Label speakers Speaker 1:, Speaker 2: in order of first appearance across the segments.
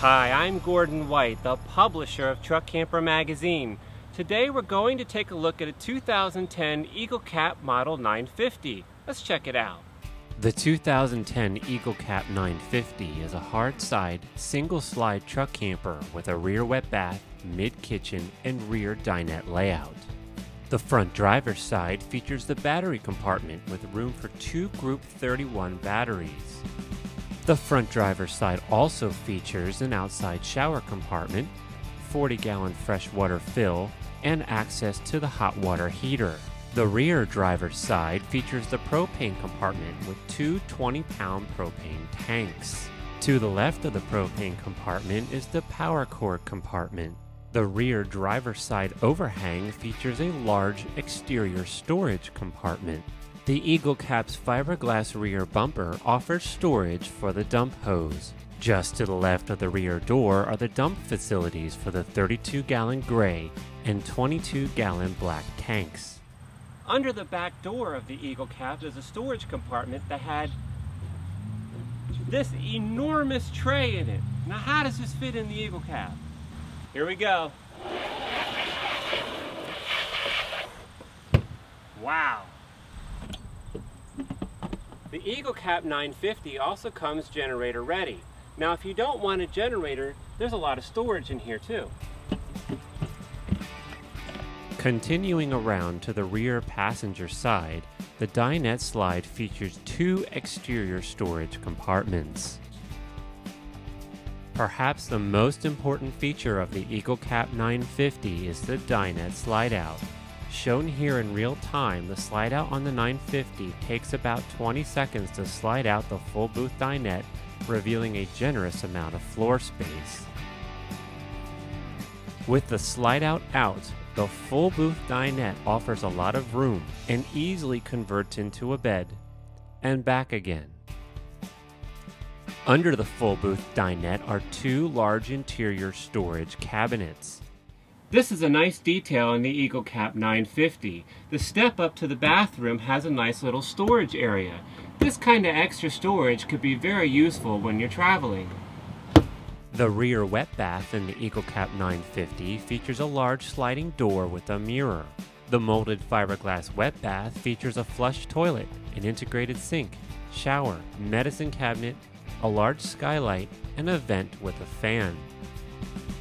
Speaker 1: Hi, I'm Gordon White, the publisher of Truck Camper Magazine. Today we're going to take a look at a 2010 Eagle Cap Model 950. Let's check it out. The 2010 Eagle Cap 950 is a hard side, single slide truck camper with a rear wet bath, mid kitchen, and rear dinette layout. The front driver's side features the battery compartment with room for two Group 31 batteries. The front driver's side also features an outside shower compartment, 40 gallon freshwater fill, and access to the hot water heater. The rear driver's side features the propane compartment with two 20 pound propane tanks. To the left of the propane compartment is the power cord compartment. The rear driver's side overhang features a large exterior storage compartment. The Eagle Cap's fiberglass rear bumper offers storage for the dump hose. Just to the left of the rear door are the dump facilities for the 32 gallon gray and 22 gallon black tanks. Under the back door of the Eagle Cap is a storage compartment that had this enormous tray in it. Now how does this fit in the Eagle Cap? Here we go. Wow. The Eagle Cap 950 also comes generator ready. Now if you don't want a generator, there's a lot of storage in here too. Continuing around to the rear passenger side, the dinette slide features two exterior storage compartments. Perhaps the most important feature of the Eagle Cap 950 is the dinette slide out. Shown here in real time, the slide out on the 950 takes about 20 seconds to slide out the full booth dinette, revealing a generous amount of floor space. With the slide out out, the full booth dinette offers a lot of room and easily converts into a bed and back again. Under the full booth dinette are two large interior storage cabinets. This is a nice detail in the Eagle Cap 950. The step up to the bathroom has a nice little storage area. This kind of extra storage could be very useful when you're traveling. The rear wet bath in the Eagle Cap 950 features a large sliding door with a mirror. The molded fiberglass wet bath features a flush toilet, an integrated sink, shower, medicine cabinet, a large skylight, and a vent with a fan.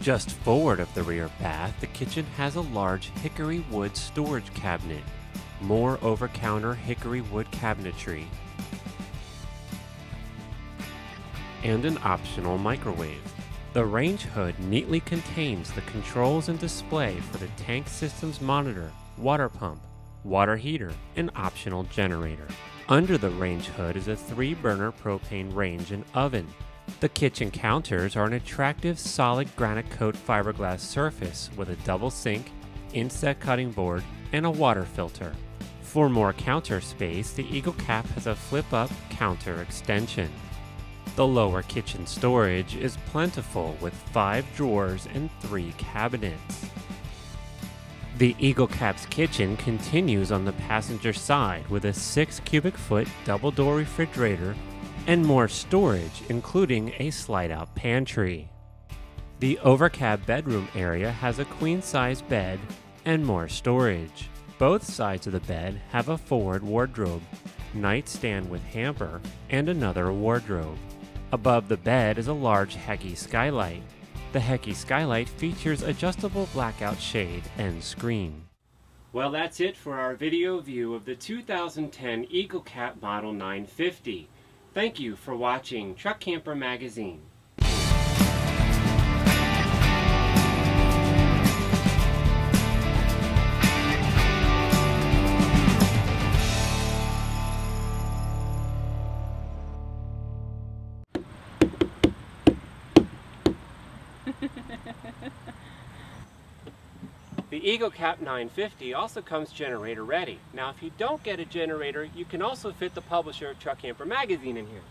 Speaker 1: Just forward of the rear bath, the kitchen has a large hickory wood storage cabinet, more over-counter hickory wood cabinetry, and an optional microwave. The range hood neatly contains the controls and display for the tank system's monitor, water pump, water heater, and optional generator. Under the range hood is a three burner propane range and oven. The kitchen counters are an attractive solid granite coat fiberglass surface with a double sink, inset cutting board, and a water filter. For more counter space, the Eagle Cap has a flip up counter extension. The lower kitchen storage is plentiful with five drawers and three cabinets. The Eagle Cap's kitchen continues on the passenger side with a 6 cubic foot double door refrigerator and more storage, including a slide out pantry. The overcab bedroom area has a queen size bed and more storage. Both sides of the bed have a forward wardrobe, nightstand with hamper, and another wardrobe. Above the bed is a large Heki skylight. The Heki skylight features adjustable blackout shade and screen. Well, that's it for our video view of the 2010 Eagle Cap Model 950. Thank you for watching Truck Camper Magazine. The Eagle Cap 950 also comes generator ready. Now if you don't get a generator, you can also fit the publisher of Truck Camper Magazine in here.